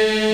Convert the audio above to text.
you.